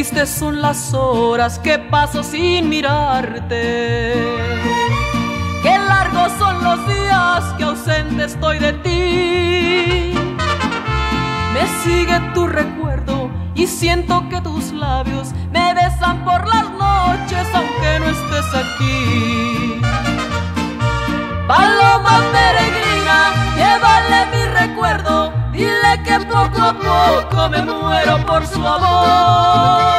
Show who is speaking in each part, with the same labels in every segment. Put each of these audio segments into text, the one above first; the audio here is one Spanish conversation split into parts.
Speaker 1: tristes son las horas que paso sin mirarte. Qué largos son los días que ausente estoy de ti. Me sigue tu recuerdo y siento que tus labios me besan por las noches aunque no estés aquí. Paloma peregrina, llévale mi recuerdo, dile que poco a poco me muero por su amor.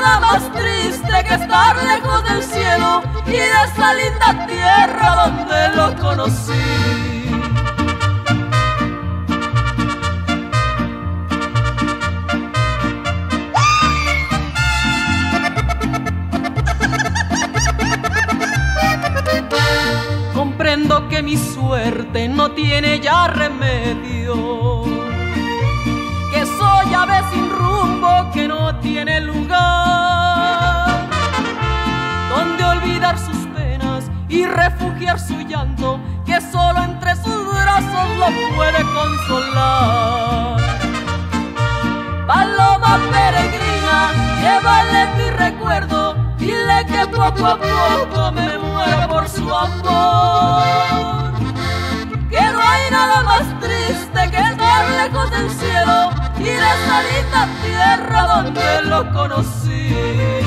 Speaker 1: Nada más triste que estar lejos del cielo y de esa linda tierra donde lo conocí. comprendo que mi suerte no tiene ya remedio. Refugiar su llanto, que solo entre sus brazos lo puede consolar. Paloma peregrina, llévale mi recuerdo, dile que poco a poco me muero por su amor. Que no hay nada más triste que estar lejos del cielo y de linda tierra donde lo conocí.